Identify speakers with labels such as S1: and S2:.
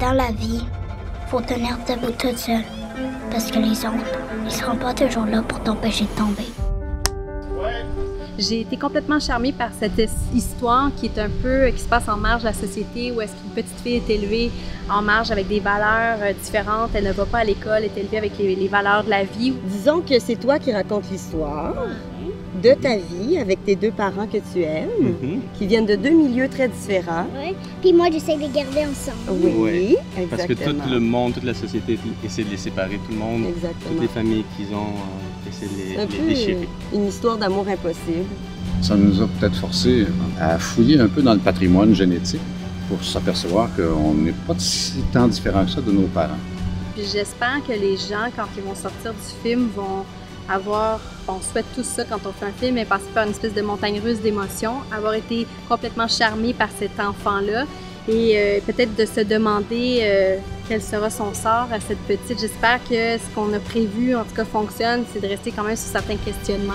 S1: Dans la vie, faut tenir debout toute seule. Parce que les autres, ils seront pas toujours là pour t'empêcher de tomber.
S2: J'ai été complètement charmée par cette histoire qui est un peu, qui se passe en marge de la société, où est-ce qu'une petite fille est élevée en marge avec des valeurs euh, différentes. Elle ne va pas à l'école, est élevée avec les, les valeurs de la vie.
S3: Disons que c'est toi qui racontes l'histoire de ta vie avec tes deux parents que tu aimes,
S4: Mhm.
S3: qui viennent de deux milieux très différents.
S1: Oui. Puis moi, j'essaie de les garder ensemble.
S3: Oui, exactement.
S4: Parce que tout le monde, toute la société essaie de les séparer, tout le monde, toutes les familles qu'ils ont, euh, essaient de
S3: C'est un
S4: les, les
S3: peu
S4: déchirer.
S3: une histoire d'amour impossible.
S5: Ça nous a peut-être forcé à fouiller un peu dans le patrimoine génétique pour s'apercevoir qu'on n'est pas si tant différent que ça de nos parents.
S2: Puis j'espère que les gens, quand ils vont sortir du film, vont avoir, on souhaite tout ça quand on fait un film, mais passer par une espèce de montagne russe d'émotions, avoir été complètement charmé par cet enfant-là et euh, peut-être de se demander euh, quel sera son sort à cette petite. J'espère que ce qu'on a prévu, en tout cas, fonctionne, c'est de rester quand même sur certains questionnements.